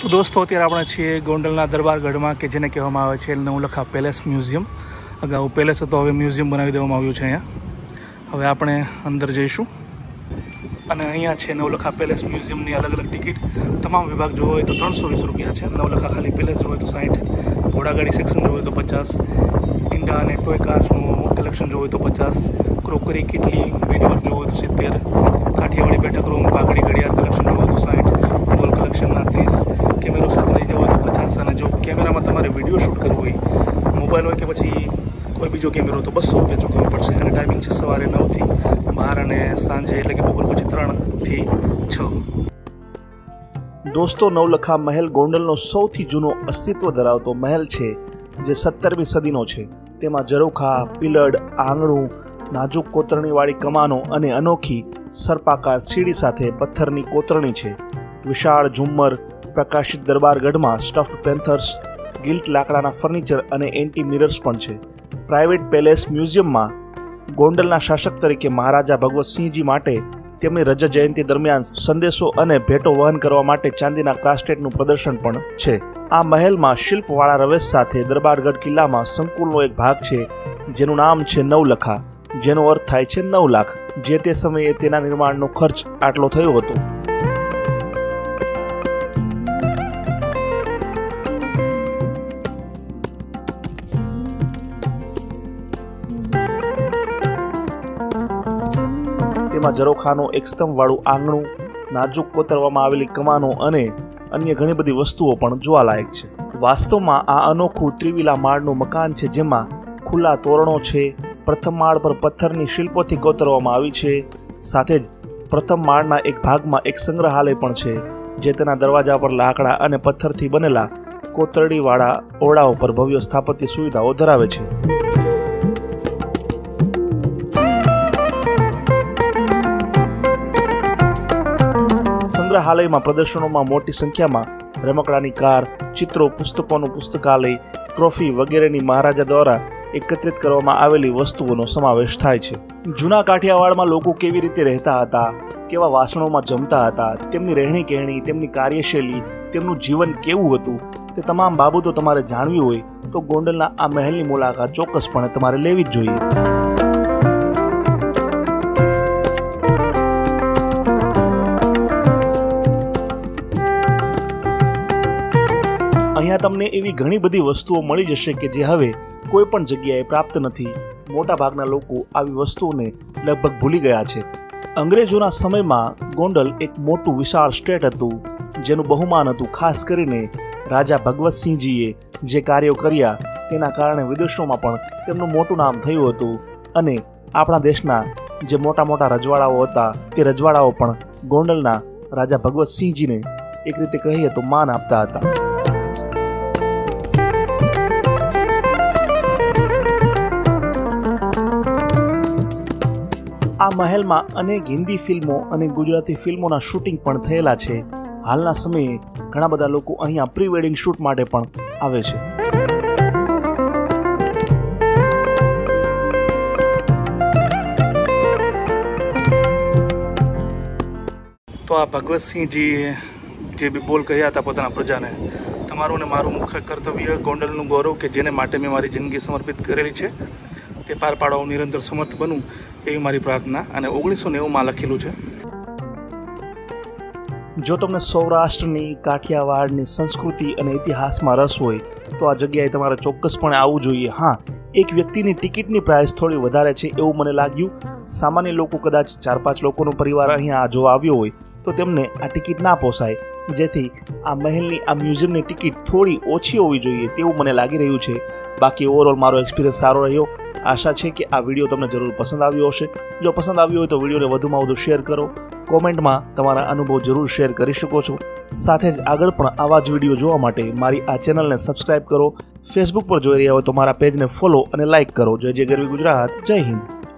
તો દોસ્તો, અત્યારે આપણે છીએ ગોંડલના દરબારગઢમાં કે જેને કહેવામાં આવે છે નવલખા પેલેસ મ્યુઝિયમ. અગાઉ પેલેસ હતો, હવે મ્યુઝિયમ બનાવી દેવામાં આવ્યું છે અહીંયા. હવે આપણે અંદર જઈશું. અને અહીંયા છે નવલખા પેલેસ મ્યુઝિયમની અલગ અલગ ટિકિટ. તમામ વિભાગ જોવો હોય તો ત્રણસો વીસ રૂપિયા છે. નવલખા ખાલી પેલેસ જોવો તો સાઠ ઘોડાગાડી સેક્શન જોવો તો પચાસ. ઇન્ડા અને ટોય કાર્સનું કલેક્શન જોવું હોય તો પચાસ. ક્રોકરી કિટલી વિડીવર જોવું હોય તો સિત્તેર કાઠિયાવાડી બેઠક રૂમ પાઘડી ઘડિયાળ કલેક્શન જોવું હોય તો સાઠ ગોલ કલેક્શનના ત્રીસ કેમેરો સાથે લઈ જવો હોય તો પચાસ અને જો કેમેરામાં તમારે વીડિયો શૂટ કરવો હોય મોબાઈલ હોય કે પછી કોઈ બીજો કેમેરો તો બસો રૂપિયા ચૂકવવું પડશે. અને ટાઈમિંગ છે સવારે નવથી બાર અને સાંજે એટલે કે બપોર પછી ત્રણથી છ. દોસ્તો, નવલખા મહેલ ગોંડલનો સૌથી જૂનો અસ્તિત્વ ધરાવતો મહેલ છે, જે સત્તરમી સદીનો છે. તેમાં જરોખા પિલડ, આંગણું, નાજુક કોતરણીવાળી કમાનો અને અનોખી સર્પાકાર સીડી સાથે પથ્થરની કોતરણી છે. વિશાળ ઝુમ્મર, પ્રકાશિત દરબારગઢમાં સ્ટફ્ડ પેન્થર્સ ગિલ્ટ લાકડાના ફર્નિચર અને એન્ટી મિરર્સ પણ છે. પ્રાઇવેટ પેલેસ મ્યુઝિયમમાં ગોંડલના શાસક તરીકે મહારાજા ભગવતસિંહજી માટે તેમની રજત જયંતિ દરમિયાન સંદેશો અને ભેટો વહન કરવા માટે ચાંદીના ક્રાસ્ટેટનું પ્રદર્શન પણ છે. આ મહેલમાં શિલ્પવાળા રવેશ સાથે દરબારગઢ કિલ્લામાં સંકુલનો એક ભાગ છે, જેનું નામ છે નવલખા. જેનો અર્થ થાય છે નવ લાખ. જે તે સમયે તેના નિર્માણનો ખર્ચ આટલો થયો હતો. તેમાં ઝરોખાનું એક સ્તંભવાળું આંગણું, નાજુક કોતરવામાં આવેલી કમાનો અને અન્ય ઘણી બધી વસ્તુઓ પણ જોવાલાયક છે. વાસ્તવમાં આ અનોખું ત્રિવિલા માળનું મકાન છે જેમાં ખુલ્લા તોરણો છે, પ્રથમ માળ પર પથ્થરની શિલ્પોથી કોતરવામાં આવી છે, સાથે જ પ્રથમ માળના એક ભાગમાં એક સંગ્રહાલય પણ છે, જે તેના દરવાજા પર લાકડા અને પથ્થરથી બનેલા કોતરડીવાળા ઓરડાઓ પર ભવ્ય સ્થાપત્ય સુવિધાઓ ધરાવે છે. સંગ્રહાલયમાં પ્રદર્શનોમાં મોટી સંખ્યામાં રમકડાની કાર, ચિત્રો, પુસ્તકોનું પુસ્તકાલય, ટ્રોફી વગેરેની મહારાજા દ્વારા એકત્રિત કરવામાં આવેલી વસ્તુઓનો સમાવેશ થાય છે. જૂના કાઠિયાવાડમાં લોકો કેવી રીતે રહેતા હતા, કેવા વાસણોમાં જમતા હતા, તેમની રહેણી કહેણી તેમની કાર્યશૈલી, તેમનું જીવન કેવું હતું, તે તમામ બાબતો તમારે જાણવી હોય તો ગોંડલના આ મહેલની મુલાકાત ચોક્કસપણે તમારે લેવી જ જોઈએ. અહીંયા તમને એવી ઘણી બધી વસ્તુઓ મળી જશે કે જે હવે કોઈ પણ જગ્યાએ પ્રાપ્ત નથી. મોટા ભાગના લોકો આવી વસ્તુઓને લગભગ ભૂલી ગયા છે. અંગ્રેજોના સમયમાં ગોંડલ એક મોટું વિશાળ સ્ટેટ હતું, જેનું બહુમાન હતું ખાસ કરીને રાજા ભગવતસિંહજીએ જે કાર્યો કર્યા, તેના કારણે વિદેશોમાં પણ તેમનું મોટું નામ થયું હતું અને આપણા દેશના જે મોટા મોટા રજવાડાઓ હતા, તે રજવાડાઓ પણ ગોંડલના રાજા ભગવતસિંહજીને એક રીતે કહીએ તો માન આપતા હતા. આ મહેલમાં અનેક હિન્દી ફિલ્મો અને ગુજરાતી ફિલ્મોના શૂટિંગ પણ થયેલા છે. હાલના સમયે ઘણા બધા લોકો અહીંયા પ્રી વેડિંગ શૂટ માટે પણ આવે છે. તો આ ભગવતસિંહજી જે બી બોલ કહ્યા હતા પોતાના પ્રજાને, તમારું ને મારું મુખ્ય કર્તવ્ય ગોંડલનું ગૌરવ કે જેને માટે મેં મારી જિંદગી સમર્પિત કરેલી છે. તે પાર પાડવા હું નિરંતર સમર્થ બનવું એવી મારી પ્રાર્થના અને ઓગણીસો નેવુંમાં લખેલું છે. જો તમને સૌરાષ્ટ્રની કાઠિયાવાડની સંસ્કૃતિ અને ઇતિહાસમાં રસ હોય, તો આ જગ્યાએ તમારે ચોક્કસપણે આવવું જોઈએ. હા, એક વ્યક્તિની ટિકિટની પ્રાઇસ થોડી વધારે છે એવું મને લાગ્યું. સામાન્ય લોકો કદાચ ચાર પાંચ લોકોનો પરિવાર અહીંયા જોવા આવ્યો હોય, તો તેમને આ ટિકિટ ના પોસાય. જેથી આ મહેલની, આ મ્યુઝિયમની ટિકિટ થોડી ઓછી હોવી જોઈએ તેવું મને લાગી રહ્યું છે. બાકી ઓવરઓલ મારો એક્સપિરિયન્સ સારો રહ્યો. આશા છે કે આ વીડિયો તમને જરૂર પસંદ આવ્યો હશે. જો પસંદ આવ્યો હોય તો વિડીયોને વધુમાં વધુ શેર કરો. કોમેન્ટમાં તમારા અનુભવ જરૂર શેર કરી શકો છો. સાથે જ આગળ પણ આવા જ વીડિયો જોવા માટે મારી આ ચેનલને સબસ્ક્રાઇબ કરો. ફેસબુક પર જોઈ રહ્યા હોય તો મારા પેજને ફોલો અને લાઇક કરો. જય જય ગરવી ગુજરાત. જય હિન્દ.